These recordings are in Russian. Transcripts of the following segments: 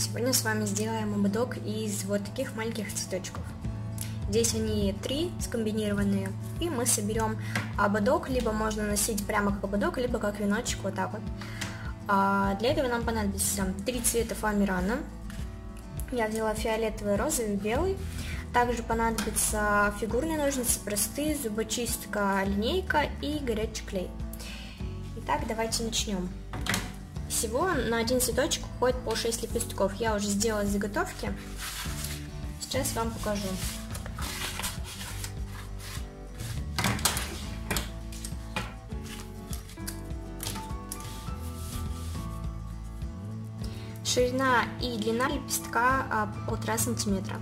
Сегодня с вами сделаем ободок из вот таких маленьких цветочков. Здесь они три скомбинированные, и мы соберем ободок, либо можно носить прямо как ободок, либо как веночек, вот так вот. А для этого нам понадобится три цвета фоамирана. Я взяла фиолетовый, розовый, белый. Также понадобятся фигурные ножницы, простые, зубочистка, линейка и горячий клей. Итак, давайте начнем. Всего на один цветочек уходит по 6 лепестков. Я уже сделала заготовки. Сейчас вам покажу. Ширина и длина лепестка а, полтора сантиметра.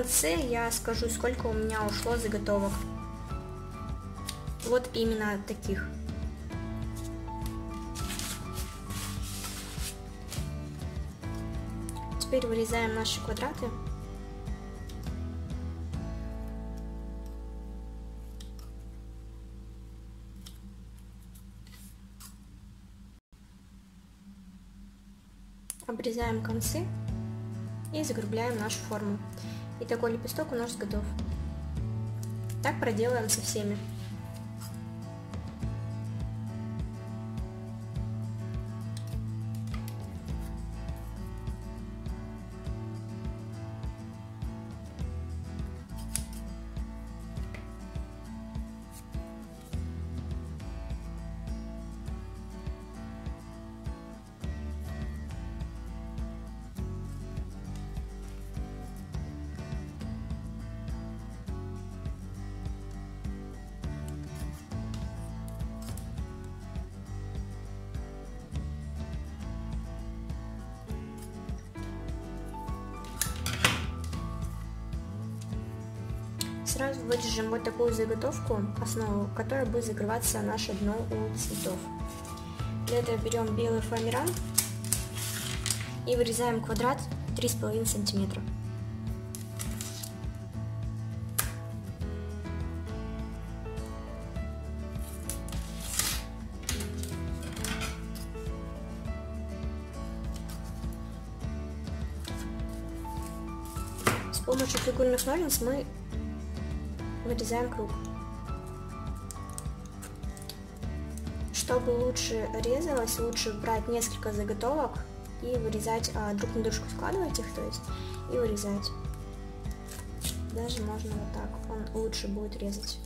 Конце я скажу, сколько у меня ушло заготовок. Вот именно таких. Теперь вырезаем наши квадраты. Обрезаем концы и закругляем нашу форму. И такой лепесток у нас готов. Так проделаем со всеми. Вырежем вот такую заготовку, основу, которая будет закрываться наше дно у цветов. Для этого берем белый фоамиран и вырезаем квадрат 3,5 сантиметра. С помощью фигурных ножниц мы вырезаем круг. Чтобы лучше резалось, лучше брать несколько заготовок и вырезать а, друг на дружку, складывать их, то есть, и вырезать. Даже можно вот так, он лучше будет резать.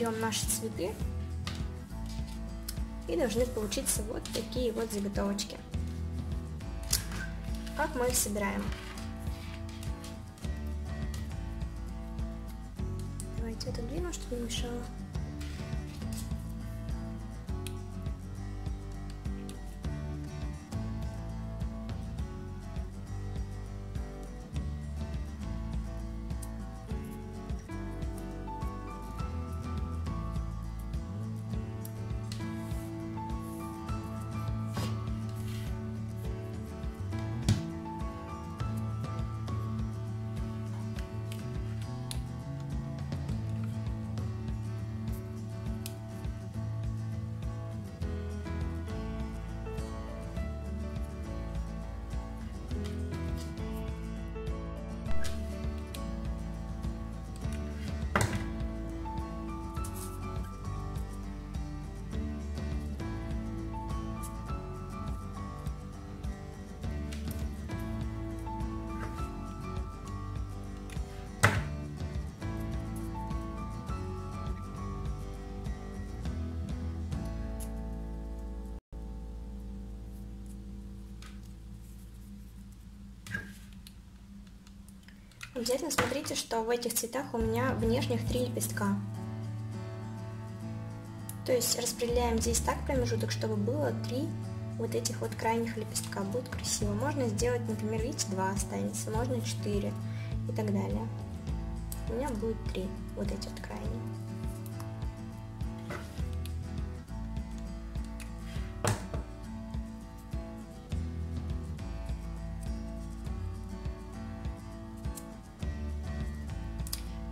Мы соберем наши цветы. И должны получиться вот такие вот заготовочки. Как мы их собираем? Давайте отодвину, чтобы не мешало. Обязательно смотрите, что в этих цветах у меня внешних три лепестка. То есть распределяем здесь так промежуток, чтобы было три вот этих вот крайних лепестка. Будет красиво. Можно сделать, например, видите, два останется, можно четыре и так далее. У меня будет три вот эти вот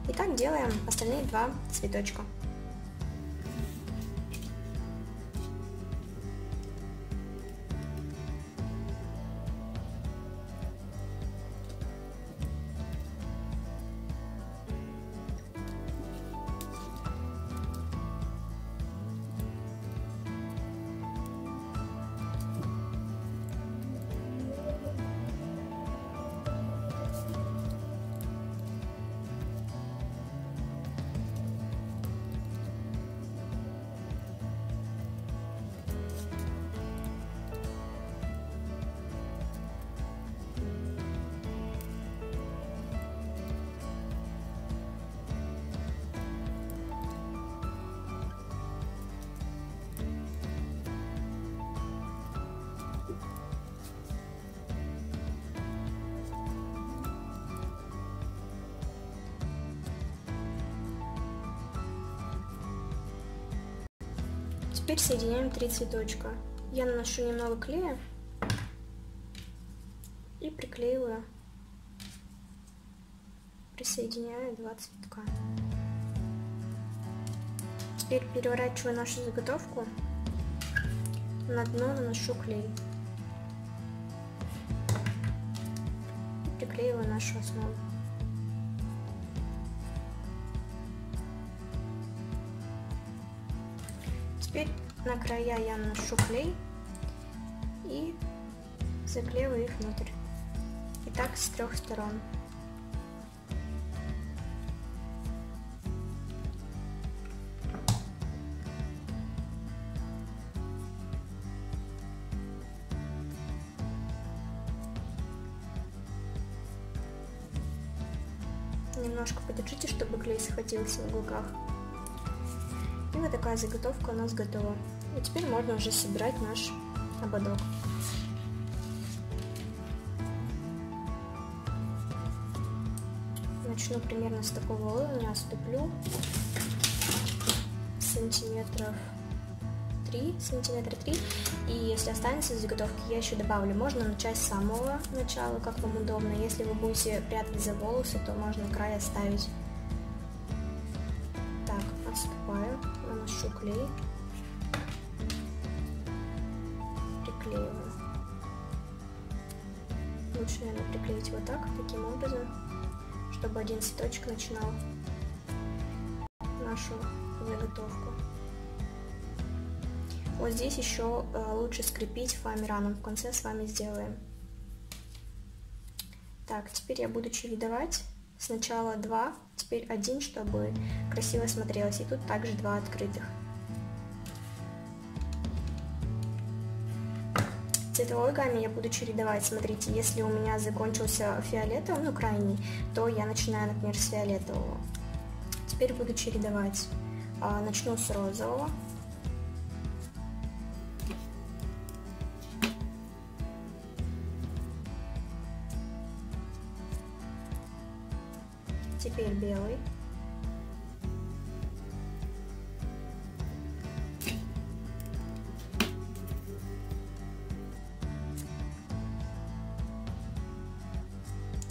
И так делаем остальные два цветочка. Теперь соединяем три цветочка. Я наношу немного клея и приклеиваю, присоединяю два цветка. Теперь переворачиваю нашу заготовку, на дно наношу клей. Приклеиваю нашу основу. Теперь на края я наношу клей и заклеиваю их внутрь. И так с трех сторон. Немножко подержите, чтобы клей схватился в уголках. И вот такая заготовка у нас готова. И теперь можно уже собирать наш ободок. Начну примерно с такого уровня, оступлю сантиметров 3, сантиметра 3. И если останется заготовки, я еще добавлю. Можно начать с самого начала, как вам удобно. Если вы будете прятать за волосы, то можно край оставить наношу клей, приклеиваю. Лучше, наверное, приклеить вот так, таким образом, чтобы один цветочек начинал нашу заготовку. Вот здесь еще э, лучше скрепить фоамираном, в конце с вами сделаем. Так, теперь я буду чередовать Сначала два, теперь один, чтобы красиво смотрелось. И тут также два открытых. Цветовой гамме я буду чередовать. Смотрите, если у меня закончился фиолетовый, ну крайний, то я начинаю, например, с фиолетового. Теперь буду чередовать. А, начну с розового. Теперь белый.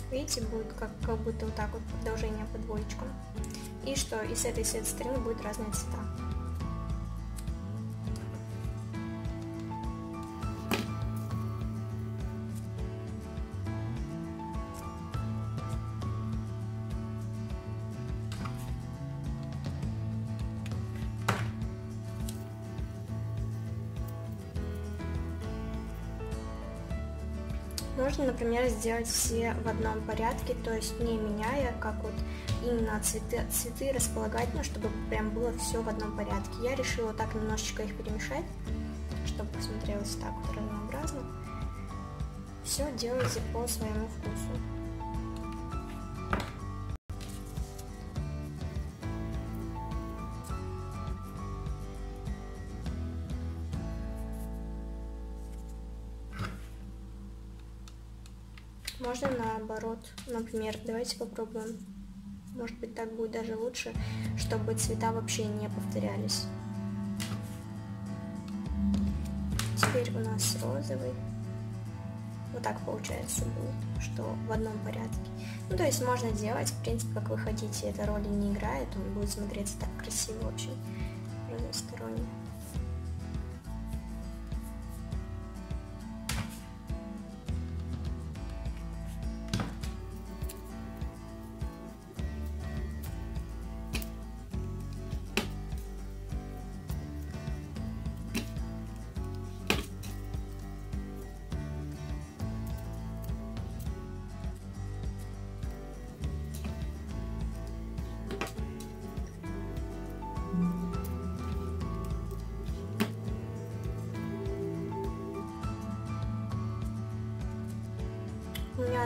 Видите, будет как, как будто вот так вот продолжение по двоечкам. И что и с этой с этой стороны будет разные цвета. Можно, например, сделать все в одном порядке, то есть не меняя, как вот именно цветы, цветы располагать, ну, чтобы прям было все в одном порядке. Я решила так немножечко их перемешать, чтобы посмотрелось так вот разнообразно. Все делайте по своему вкусу. Наоборот. Например, давайте попробуем. Может быть, так будет даже лучше, чтобы цвета вообще не повторялись. Теперь у нас розовый. Вот так получается будет, что в одном порядке. Ну, то есть можно делать, в принципе, как вы хотите. Эта роли не играет, он будет смотреться так красиво очень разносторонне.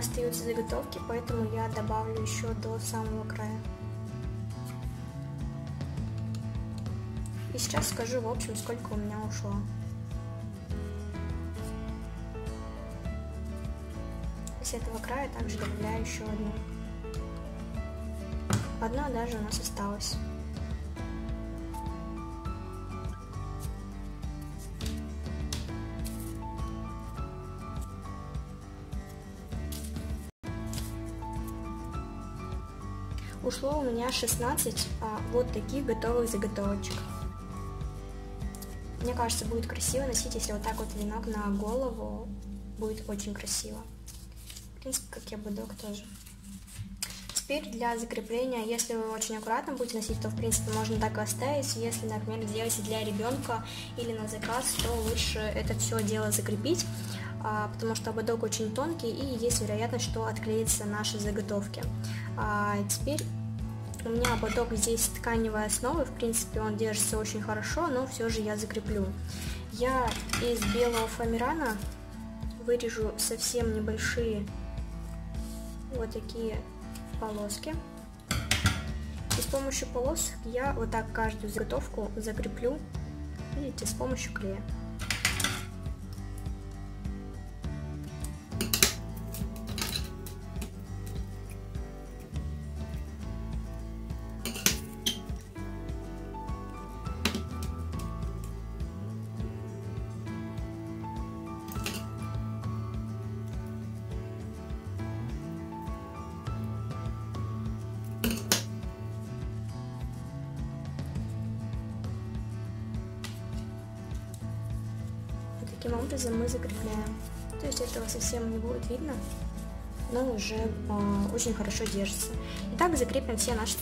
Остаются заготовки, поэтому я добавлю еще до самого края. И сейчас скажу, в общем, сколько у меня ушло. С этого края также добавляю еще одну. Одна даже у нас осталась. Ушло у меня 16 а, вот таких готовых заготовочек. Мне кажется, будет красиво носить, если вот так вот венок на голову, будет очень красиво. В принципе, как и ободок тоже. Теперь для закрепления, если вы очень аккуратно будете носить, то в принципе можно так и оставить. Если, например, делаете для ребенка или на заказ, то лучше это все дело закрепить, потому что ободок очень тонкий и есть вероятность, что отклеятся наши заготовки. А теперь у меня ободок здесь тканевой основы, в принципе он держится очень хорошо, но все же я закреплю. Я из белого фоамирана вырежу совсем небольшие вот такие полоски. И с помощью полос я вот так каждую заготовку закреплю, видите, с помощью клея. Таким образом мы закрепляем. То есть этого совсем не будет видно, но уже э, очень хорошо держится. Итак, закрепим все наши